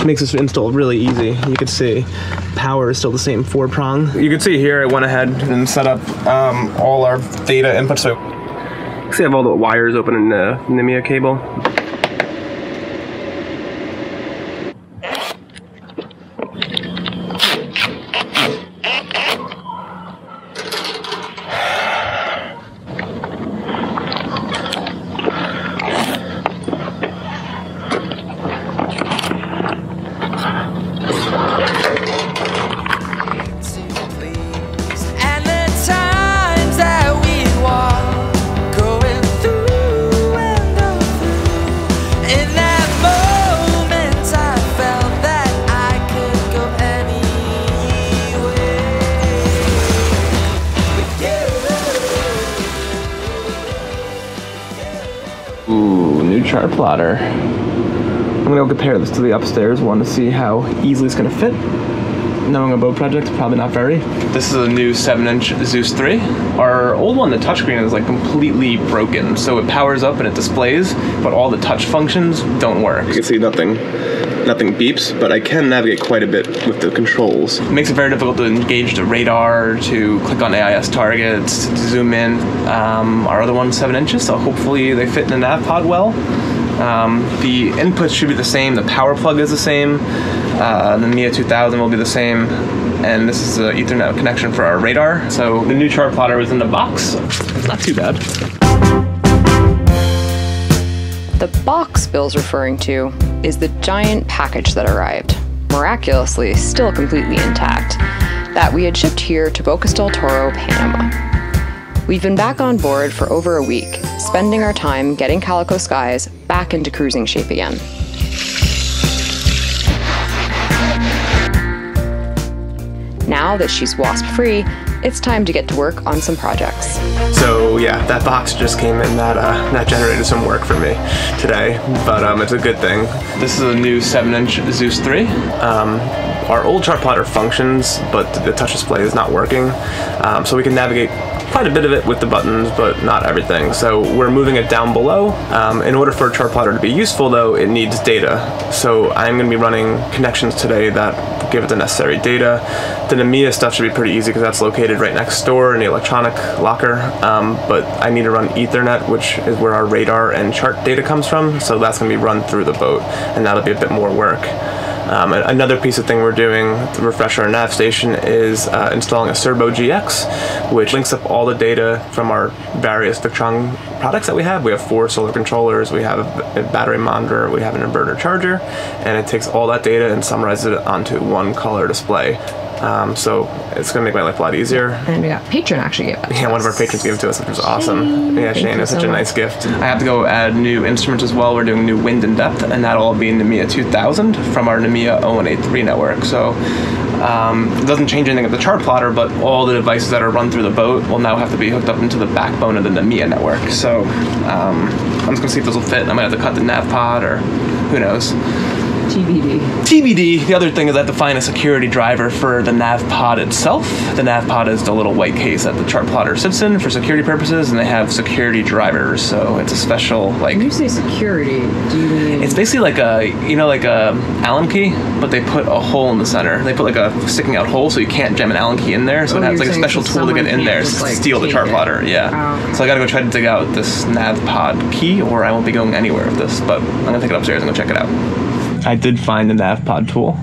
which makes this install really easy. You can see power is still the same four prong. You can see here I went ahead and set up um, all our data inputs. So see I have all the wires open in the NMEA cable. Chart plotter. I'm gonna go compare this to the upstairs one to see how easily it's gonna fit. Knowing a boat project, probably not very. This is a new 7-inch Zeus 3. Our old one, the touchscreen, is like completely broken. So it powers up and it displays, but all the touch functions don't work. You can see nothing nothing beeps, but I can navigate quite a bit with the controls. It makes it very difficult to engage the radar, to click on AIS targets, to zoom in. Um, our other one's 7 inches, so hopefully they fit in the nav pod well. Um, the inputs should be the same. The power plug is the same. Uh, the NMEA 2000 will be the same. And this is the Ethernet connection for our radar. So the new chart plotter was in the box. Not too bad. The box Bill's referring to is the giant package that arrived, miraculously still completely intact, that we had shipped here to Bocas del Toro, Panama. We've been back on board for over a week, spending our time getting Calico Skies back into cruising shape again. Now that she's wasp free, it's time to get to work on some projects. So yeah, that box just came in. That uh, that generated some work for me today, but um, it's a good thing. This is a new 7-inch Zeus 3. Um, our old chart plotter functions, but the touch display is not working. Um, so we can navigate quite a bit of it with the buttons, but not everything. So we're moving it down below. Um, in order for a chart plotter to be useful though, it needs data. So I'm gonna be running connections today that give it the necessary data. The NMEA stuff should be pretty easy because that's located right next door in the electronic locker. Um, but I need to run Ethernet, which is where our radar and chart data comes from. So that's gonna be run through the boat and that'll be a bit more work. Um, another piece of thing we're doing to refresh our nav station is uh, installing a Cerbo GX, which links up all the data from our various Victron products that we have. We have four solar controllers, we have a, a battery monitor, we have an inverter charger, and it takes all that data and summarizes it onto one color display. Um, so it's gonna make my life a lot easier. And we got patron actually gave us. Yeah, one of our patrons gave it to us, which was awesome. Yeah, Thank Shane, you it's such so a much. nice gift. I have to go add new instruments as well. We're doing new wind and depth, and that'll all be in NMEA 2000 from our NMEA 0183 network. So um, it doesn't change anything at the chart plotter, but all the devices that are run through the boat will now have to be hooked up into the backbone of the NMEA network. So um, I'm just gonna see if this will fit. I might have to cut the nav pod, or who knows. TBD. TBD. The other thing is I have to find a security driver for the nav pod itself. The nav pod is the little white case that the chart plotter sits in for security purposes, and they have security drivers. So it's a special like. When you say security, do you mean It's basically like a you know like a Allen key, but they put a hole in the center. They put like a sticking out hole, so you can't jam an Allen key in there. So Oh, it has like a special tool to get in there to just, like, steal the chart it. plotter. Yeah. Oh, okay. So I gotta go try to dig out this nav pod key, or I won't be going anywhere with this. But I'm gonna take it upstairs and go check it out. I did find the nav pod tool.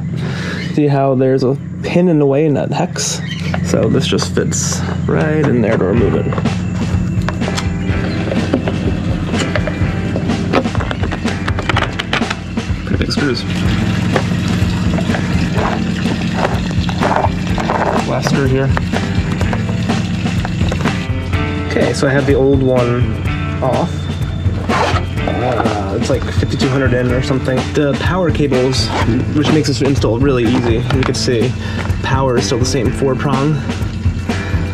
See how there's a pin in the way in that hex? So this just fits right in there to remove it. Pretty big screws. Last screw here. Okay, so I have the old one off. It's like 5200 in or something. The power cables, which makes this install really easy. You can see power is still the same four prong.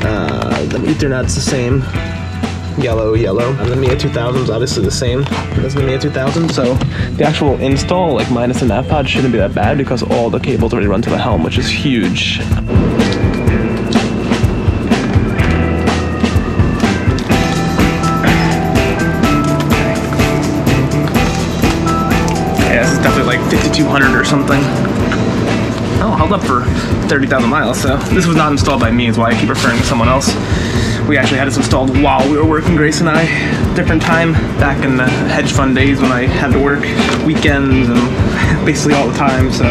Uh, the Ethernet's the same. Yellow, yellow. And the NMEA 2000 is obviously the same as the NMEA 2000. So the actual install, like minus the nav pod, shouldn't be that bad because all the cables already run to the helm, which is huge. 200 or something. Oh, held up for 30,000 miles, so this was not installed by me, is why I keep referring to someone else. We actually had this installed while we were working, Grace and I, different time, back in the hedge fund days when I had to work weekends and basically all the time, so.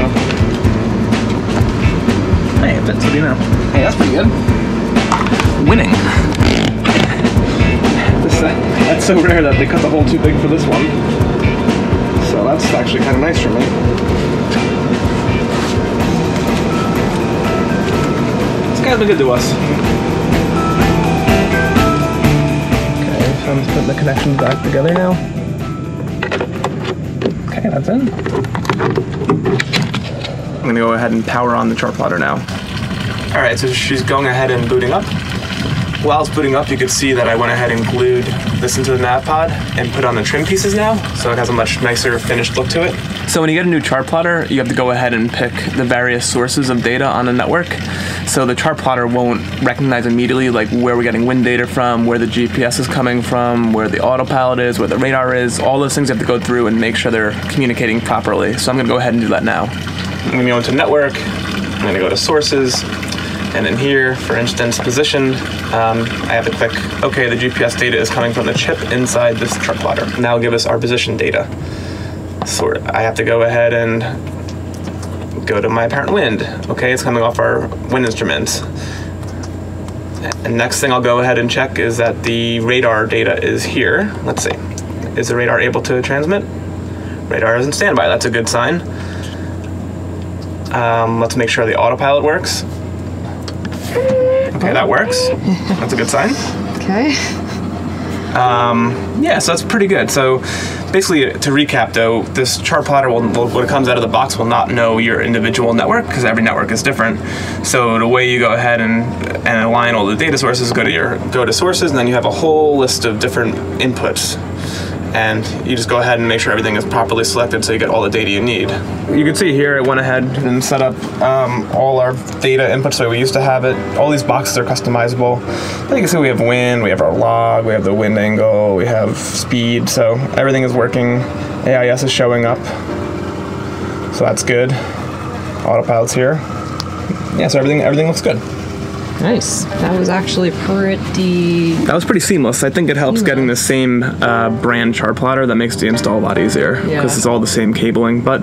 Hey, it fits, what do you know? Hey, that's pretty good. Winning. this, uh, that's so rare that they cut the hole too big for this one. So that's actually kind of nice for me. This guy's been good to us. Okay, so I'm just putting the connections back together now. Okay, that's in. I'm gonna go ahead and power on the chart plotter now. All right, so she's going ahead and booting up. While it's booting up, you could see that I went ahead and glued this into the nav pod and put on the trim pieces now, so it has a much nicer finished look to it. So when you get a new chart plotter, you have to go ahead and pick the various sources of data on the network. So the chart plotter won't recognize immediately like where we're getting wind data from, where the GPS is coming from, where the autopilot is, where the radar is. All those things you have to go through and make sure they're communicating properly. So I'm gonna go ahead and do that now. I'm gonna go into network. I'm gonna go to sources. And in here, for instance, position, um, I have to click, okay, the GPS data is coming from the chip inside this truck plotter. Now give us our position data. So I have to go ahead and go to my apparent wind. Okay, it's coming off our wind instruments. And next thing I'll go ahead and check is that the radar data is here. Let's see. Is the radar able to transmit? Radar is in standby, that's a good sign. Um, let's make sure the autopilot works. Okay, that works. That's a good sign. Okay. Um, Yeah, so that's pretty good. So basically, to recap though, this chart plotter will, will when it comes out of the box will not know your individual network because every network is different. So the way you go ahead and and align all the data sources, go to your go to sources, and then you have a whole list of different inputs. And you just go ahead and make sure everything is properly selected so you get all the data you need. You can see here, I went ahead and set up um, all our data inputs the way we used to have it. All these boxes are customizable. You can see we have wind, we have our log, we have the wind angle, we have speed, so everything is working. AIS is showing up, so that's good. Autopilot's here. Yeah, so everything everything looks good. Nice. That was actually pretty. That was pretty seamless. I think it helps getting the same uh, brand chart plotter that makes the install a lot easier because Yeah. it's all the same cabling. But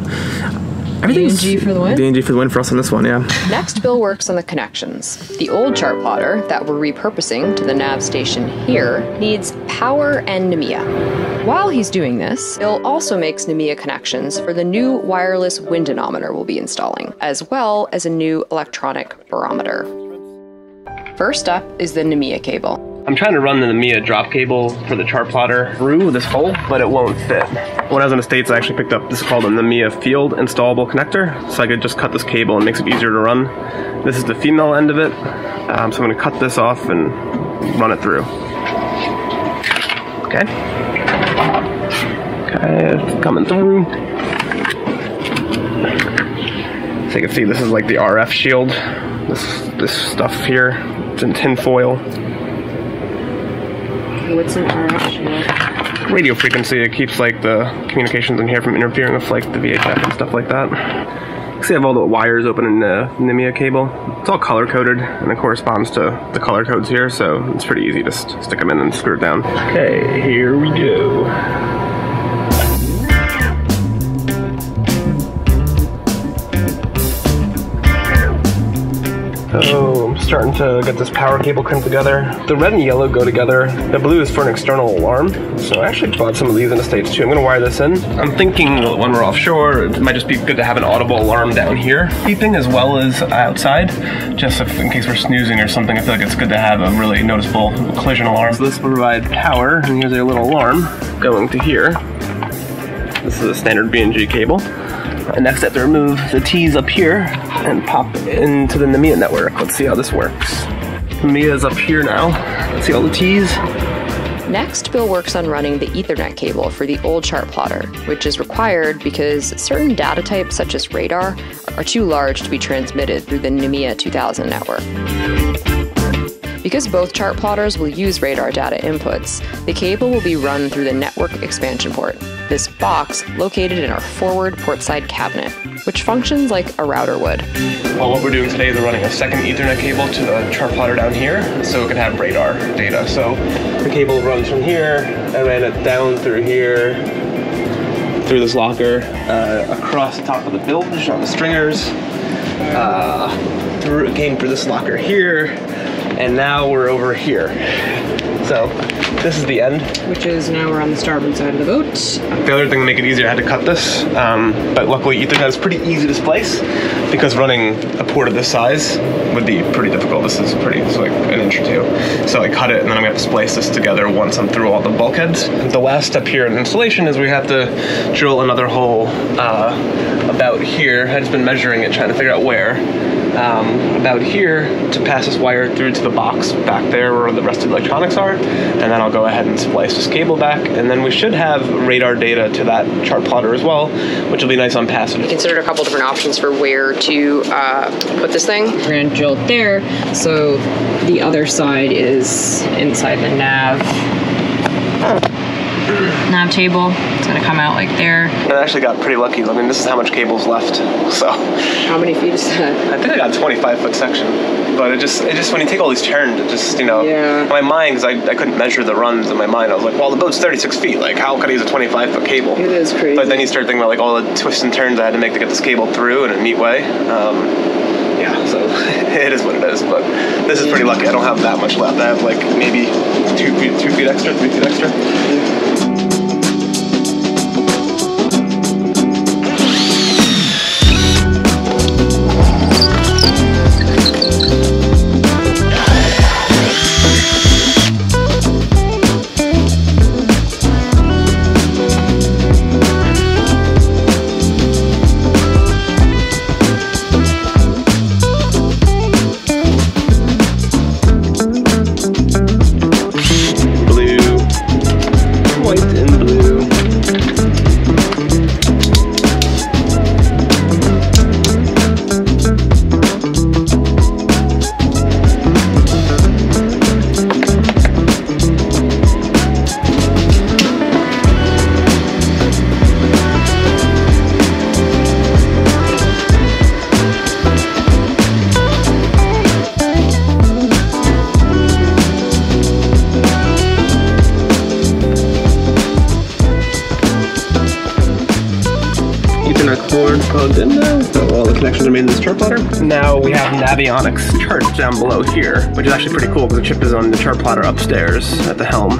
everything's B&G for the win? B&G for the win for us on this one, yeah. Next, Bill works on the connections. The old chart plotter that we're repurposing to the nav station here needs power and NMEA. While he's doing this, Bill also makes NMEA connections for the new wireless windanometer we'll be installing, as well as a new electronic barometer. First up is the NMEA cable. I'm trying to run the NMEA drop cable for the chart plotter through this hole, but it won't fit. When I was in the States, I actually picked up this is called a NMEA field installable connector, so I could just cut this cable and makes it easier to run. This is the female end of it, um, so I'm gonna cut this off and run it through. Okay. Okay, coming through. So you can see this is like the RF shield. This this stuff here. It's in tin foil. What's an RF radio frequency. It keeps like the communications in here from interfering with like the VHF and stuff like that. You see, I have all the wires open in the NMEA cable. It's all color coded, and it corresponds to the color codes here, so it's pretty easy to st- stick them in and screw it down. Okay, here we go. Oh, I'm starting to get this power cable crimped together. The red and yellow go together. The blue is for an external alarm. So I actually bought some of these in the States too. I'm gonna wire this in. I'm thinking when we're offshore, it might just be good to have an audible alarm down here beeping as well as outside, just if, in case we're snoozing or something. I feel like it's good to have a really noticeable collision alarm. So this will provide power, and here's a little alarm going to here. This is a standard B&G cable. And next I have to remove the T's up here and pop into the NMEA network. Let's see how this works. NMEA is up here now. Let's see all the T's. Next, Bill works on running the Ethernet cable for the old chart plotter, which is required because certain data types, such as radar, are too large to be transmitted through the NMEA 2000 network. Because both chart plotters will use radar data inputs, the cable will be run through the network expansion port. this box located in our forward portside cabinet, which functions like a router would. Well, what we're doing today is we're running a second Ethernet cable to the chart plotter down here, so it can have radar data. So the cable runs from here. I ran it down through here, through this locker, uh, across the top of the bilge on the stringers, uh, through came through this locker here, and now we're over here. So this is the end. Which is now we're on the starboard side of the boat. The other thing to make it easier, I had to cut this, um, but luckily Ethernet is pretty easy to splice because running a port of this size would be pretty difficult. This is pretty, it's like an inch or two. So I cut it and then I'm gonna have to splice this together once I'm through all the bulkheads. The last step here in installation is we have to drill another hole uh, about here. I've just been measuring it, trying to figure out where. Um, about here to pass this wire through to the box back there where the rest of the electronics are, and then I'll go ahead and splice this cable back, and then we should have radar data to that chart plotter as well, which will be nice on passage. Considered a couple different options for where to uh, put this thing. We're gonna drill it there, so the other side is inside the nav nav table. It's gonna come out like there. I actually got pretty lucky. I mean, this is how much cable's left, so How many feet is that? I think I got a 25 foot section. But it just, it just when you take all these turns, it just, you know, Yeah. my mind, because I, I couldn't measure the runs in my mind, I was like, well, the boat's 36 feet. Like, how could I use a 25 foot cable? It is crazy. But then you start thinking about like all the twists and turns I had to make to get this cable through in a neat way. Um, yeah, so it is what it is. But this is pretty lucky. I don't have that much left. I have like maybe two feet, two feet extra, three feet extra. This chart plotter. Now we have Navionics charts down below here, which is actually pretty cool because the chip is on the chart plotter upstairs at the helm.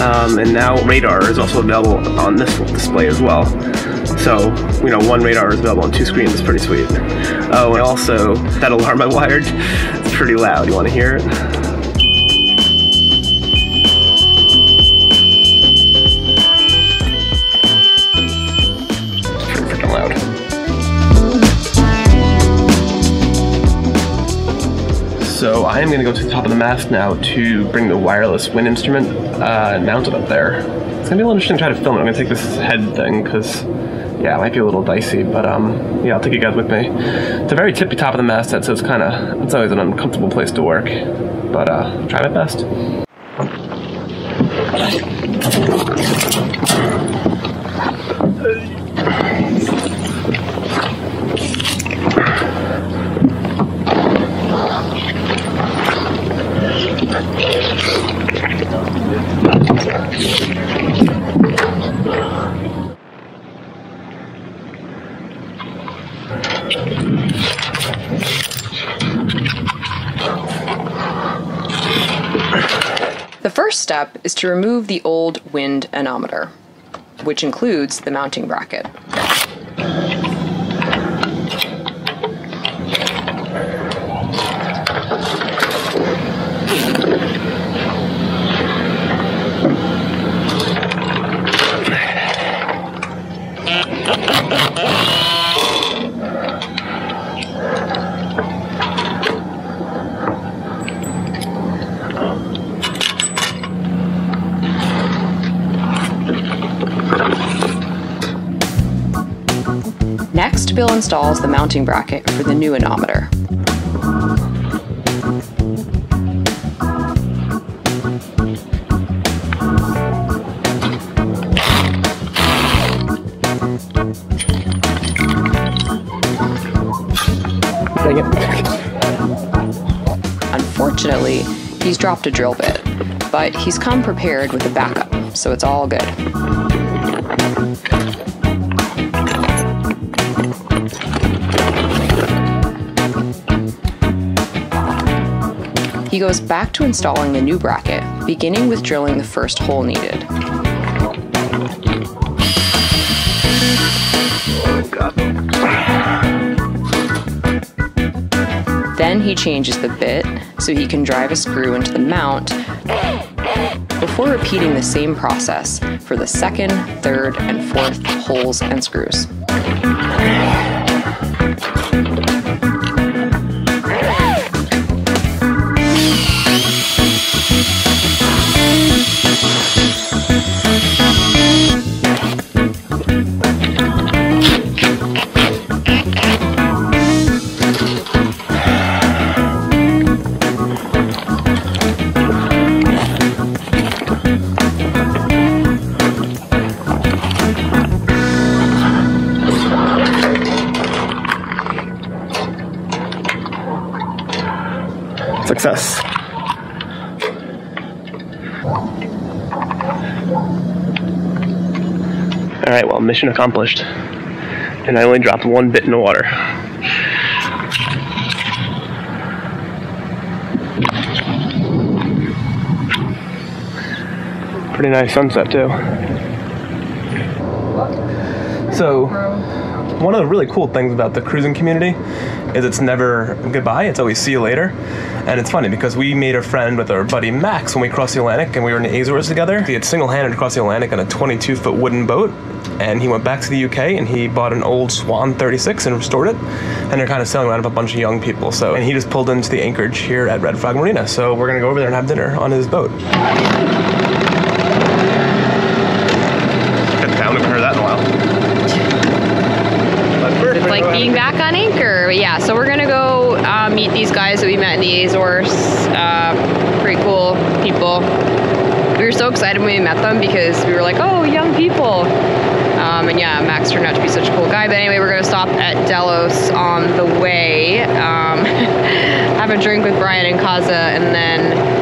Um, and now radar is also available on this display as well. So, you know, one radar is available on two screens. It's pretty sweet. Oh, and also, that alarm I wired, it's pretty loud. You want to hear it? So I am going to go to the top of the mast now to bring the wireless wind instrument uh, mounted up there. It's going to be a little interesting to try to film it. I'm going to take this head thing because, yeah, it might be a little dicey, but um, yeah, I'll take you guys with me. It's a very tippy top of the masthead, so it's kind of, it's always an uncomfortable place to work, but uh, try my best. The first step is to remove the old wind anemometer, which includes the mounting bracket. Bill installs the mounting bracket for the new anemometer. Unfortunately, he's dropped a drill bit, but he's come prepared with a backup, so it's all good. He goes back to installing the new bracket, beginning with drilling the first hole needed. Then he changes the bit so he can drive a screw into the mount before repeating the same process for the second, third, and fourth holes and screws. Success. All right, well, mission accomplished. And I only dropped one bit in the water. Pretty nice sunset, too. So, one of the really cool things about the cruising community is it's never goodbye, it's always see you later. And it's funny because we made a friend with our buddy Max when we crossed the Atlantic and we were in the Azores together. He had single handed crossed the Atlantic on a 22 foot wooden boat. And he went back to the UK and he bought an old Swan 36 and restored it. And they're kind of selling around a bunch of young people. So, and he just pulled into the anchorage here at Red Frog Marina. So we're gonna go over there and have dinner on his boat. Good sound, haven't heard that in a while. It's like being back on anchor. But yeah, so we're gonna go uh, meet these guys that we met in the Azores. Uh, pretty cool people. We were so excited when we met them because we were like, oh, young people. Um, and yeah, Max turned out to be such a cool guy. But anyway, we're gonna stop at Delos on the way, um, have a drink with Brian and Kaza, and then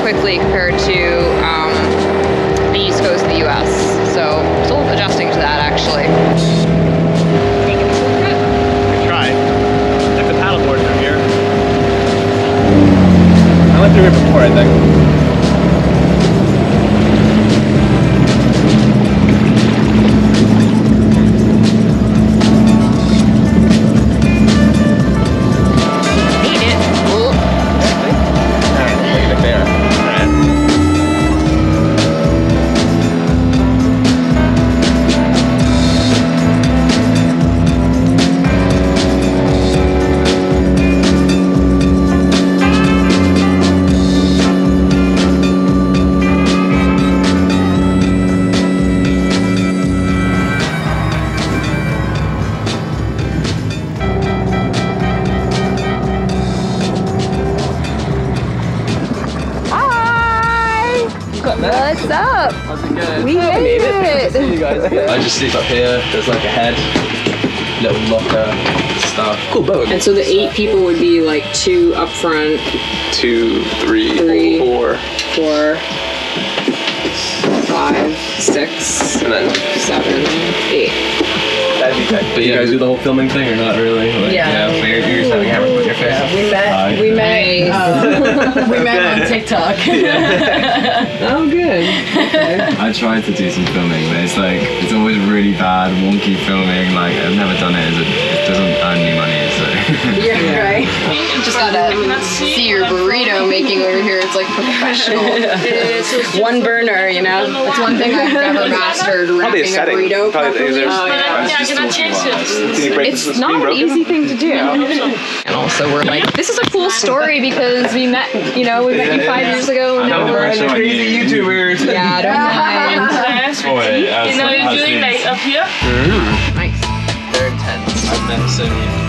quickly compared to um, the east coast of the U.S. So still adjusting to that actually. try. Like the paddleboard through here. I went through here before, I think. It. You guys. I just sleep up here. There's like a head, little locker, stuff. Cool boat. And so the eight people would be like two up front, Two, three, Three. four, four, five, six, and then seven, eight. That'd. But you guys do the whole filming thing or not really? Like, Yeah. so you're, you're just having cameras put in your face. We met. Hi. We met. Uh, we met on TikTok. Oh, good. I tried to do some filming, but it's like it's always really bad, wonky filming. Like I've never done it. As a, it doesn't earn me money, so. Yeah, right. Just gotta see your burrito making over here. It's like professional. One burner, you know. That's one thing I've never mastered Probably a wrapping a setting. burrito Probably, properly. there's, Oh, It's not an easy thing to do. And also, we're like, this is a cool story because we met, you know, we met you five years ago. And now we're crazy YouTubers. yeah, I don't mind. Oh, wait, as, You know, you're as doing in- like up here. Nice. They're intense. I've never seen.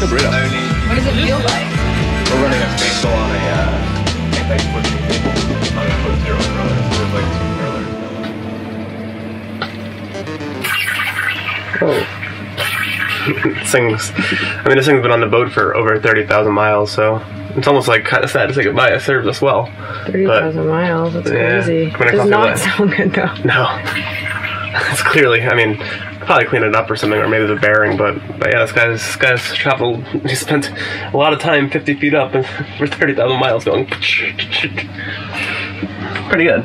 Yeah. burrito. What does it feel like? We're running a facial on a uh, anti-switching table on a foot zero roller. So there's like two rollers. Oh. this thing's, I mean, this thing's been on the boat for over 30,000 miles, so it's almost like kind of sad to say goodbye. It serves us well. 30,000 miles. That's Yeah, crazy. quite a Does not line. sound good though. No. It's clearly, I mean, probably clean it up or something, or maybe the bearing, but, but yeah, this guy's, this guy's traveled, he spent a lot of time 50 feet up and for 30,000 miles going. Pretty good.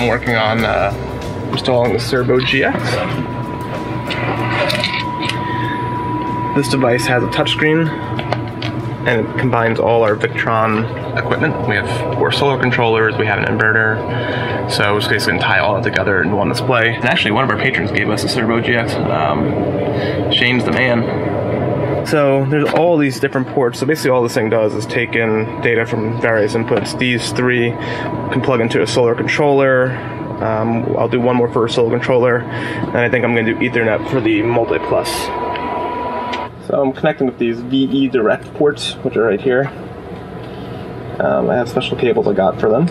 I'm working on uh, installing the Cerbo GX. This device has a touchscreen and it combines all our Victron equipment. We have four solar controllers, we have an inverter, so it's basically gonna tie all that together in one display. And actually, one of our patrons gave us a Cerbo GX. Um, Shane's the man. So there's all these different ports. So basically, all this thing does is take in data from various inputs. These three can plug into a solar controller. Um, I'll do one more for a solar controller, and I think I'm going to do Ethernet for the MultiPlus. So I'm connecting with these VE Direct ports, which are right here. Um, I have special cables I got for them.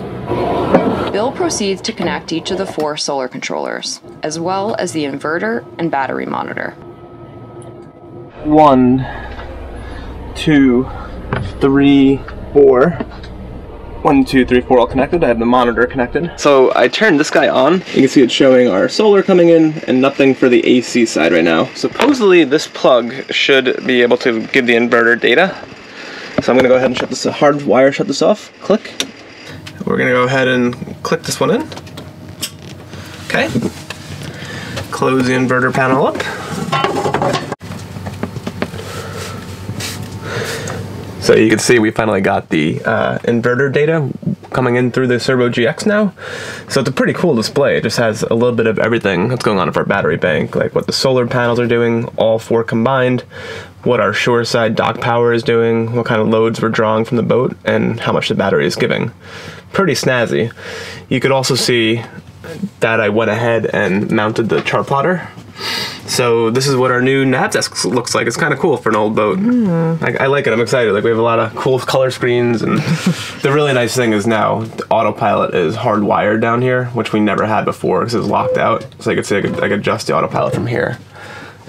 Bill proceeds to connect each of the four solar controllers, as well as the inverter and battery monitor. One, two, three, four. One, two, three, four, all connected. I have the monitor connected. So I turned this guy on. You can see it's showing our solar coming in and nothing for the AC side right now. Supposedly this plug should be able to give the inverter data. So I'm gonna go ahead and shut this hard wire, shut this off. Click. We're gonna go ahead and click this one in. Okay. Close the inverter panel up. So you can see we finally got the uh, inverter data coming in through the Cerbo GX now. So it's a pretty cool display. It just has a little bit of everything that's going on with our battery bank, like what the solar panels are doing, all four combined, what our shoreside dock power is doing, what kind of loads we're drawing from the boat, and how much the battery is giving. Pretty snazzy. You could also see that I went ahead and mounted the chart plotter. So this is what our new nav desk looks like. It's kind of cool for an old boat. Hmm. I, I like it. I'm excited. Like we have a lot of cool color screens, and the really nice thing is now the autopilot is hardwired down here, which we never had before because it was locked out. So I could see I could, I could adjust the autopilot from here,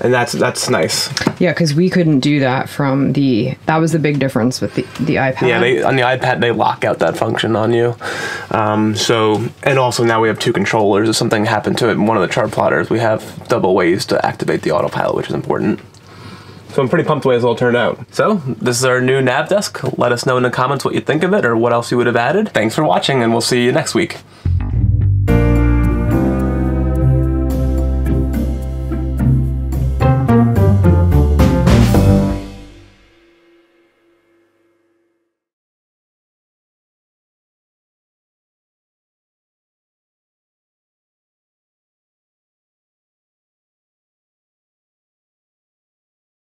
and that's that's nice. Yeah, because we couldn't do that from the. That was the big difference with the, the iPad. Yeah, they on the iPad they lock out that function on you. Um, so and also now we have two controllers. If something happened to it, in one of the chart plotters, we have double ways to activate the autopilot, which is important. So I'm pretty pumped the way this all turned out. So this is our new nav desk. Let us know in the comments what you think of it or what else you would have added. Thanks for watching, and we'll see you next week.